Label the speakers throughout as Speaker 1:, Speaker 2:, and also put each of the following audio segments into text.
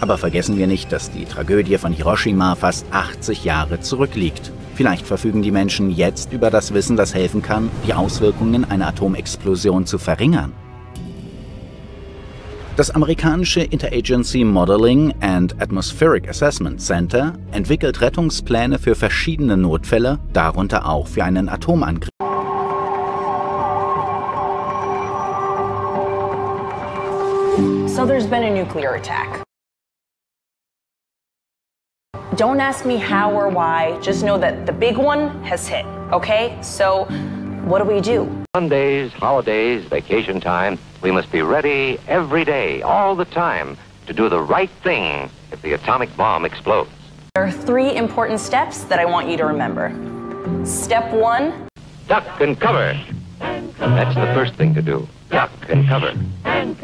Speaker 1: Aber vergessen wir nicht, dass die Tragödie von Hiroshima fast 80 Jahre zurückliegt. Vielleicht verfügen die Menschen jetzt über das Wissen, das helfen kann, die Auswirkungen einer Atomexplosion zu verringern. Das amerikanische Interagency Modeling and Atmospheric Assessment Center entwickelt Rettungspläne für verschiedene Notfälle, darunter auch für einen Atomangriff.
Speaker 2: So there's been a nuclear attack. Don't ask me how or why, just know that the big one has hit, okay? So what do we do?
Speaker 3: Sundays, holidays, vacation time, we must be ready every day, all the time, to do the right thing if the atomic bomb explodes.
Speaker 2: There are three important steps that I want you to remember. Step one,
Speaker 3: Duck and cover. That's the first thing to do. Duck and cover.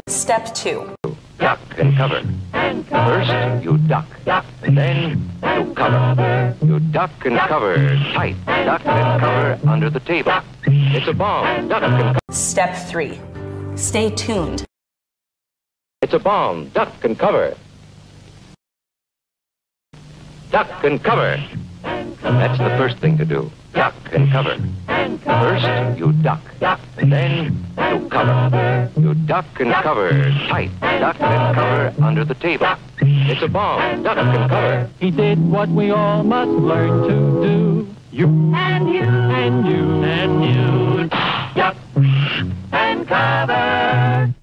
Speaker 2: step two,
Speaker 3: Duck and cover. and First, you duck. And then you cover. You duck and cover tight. Duck and cover under the table. It's a bomb. Duck and cover.
Speaker 2: step three, stay tuned.
Speaker 3: It's a bomb. Duck and cover. Duck and cover. That's the first thing to do. Duck and cover. First, you duck. And then you cover. You duck and cover tight. Duck and cover under the table. It's a bomb. Duck and cover.
Speaker 4: He did what we all must learn to do. You and you and you and you. Duck and cover.